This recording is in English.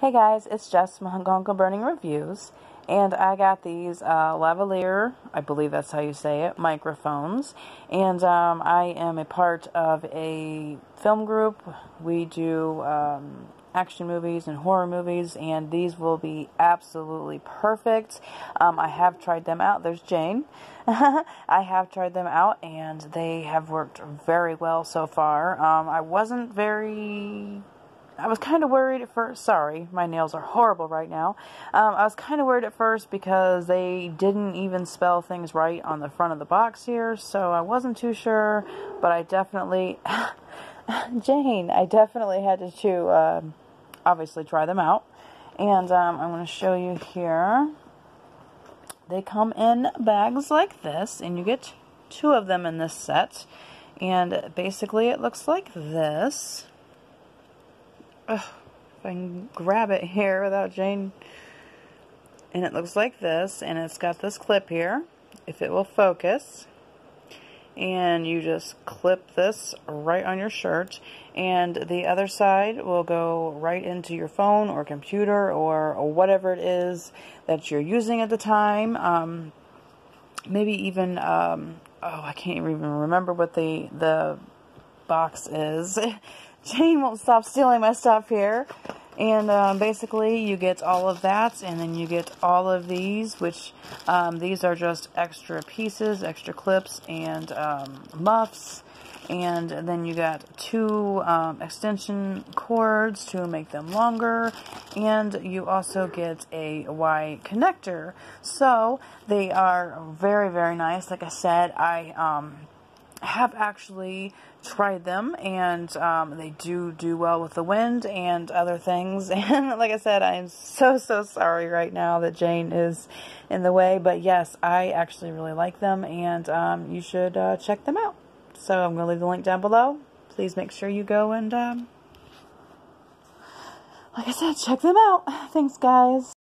Hey guys, it's Jess from Hungonka Burning Reviews, and I got these uh, lavalier, I believe that's how you say it, microphones, and um, I am a part of a film group. We do um, action movies and horror movies, and these will be absolutely perfect. Um, I have tried them out. There's Jane. I have tried them out, and they have worked very well so far. Um, I wasn't very I was kind of worried at first. Sorry, my nails are horrible right now. Um, I was kind of worried at first because they didn't even spell things right on the front of the box here, so I wasn't too sure. But I definitely, Jane, I definitely had to, to um, obviously try them out. And um, I'm going to show you here. They come in bags like this, and you get two of them in this set. And basically, it looks like this. Ugh, if I can grab it here without Jane. And it looks like this, and it's got this clip here, if it will focus. And you just clip this right on your shirt, and the other side will go right into your phone or computer or, whatever it is that you're using at the time. Um, maybe even, um, oh, I can't even remember what the, the box is. Jane won't stop stealing my stuff here. And um, basically, you get all of that, and then you get all of these, which um, these are just extra pieces, extra clips, and um, muffs. And then you got two um, extension cords to make them longer, and you also get a Y connector. So they are very, very nice. Like I said, I um, have actually tried them and um, they do do well with the wind and other things. And like i said i'm so so sorry right now that jane is in the way but yes i actually really like them and um, you should uh, check them out. So i'm going to leave the link down below. Please make sure you go and um, like i said check them out. Thanks guys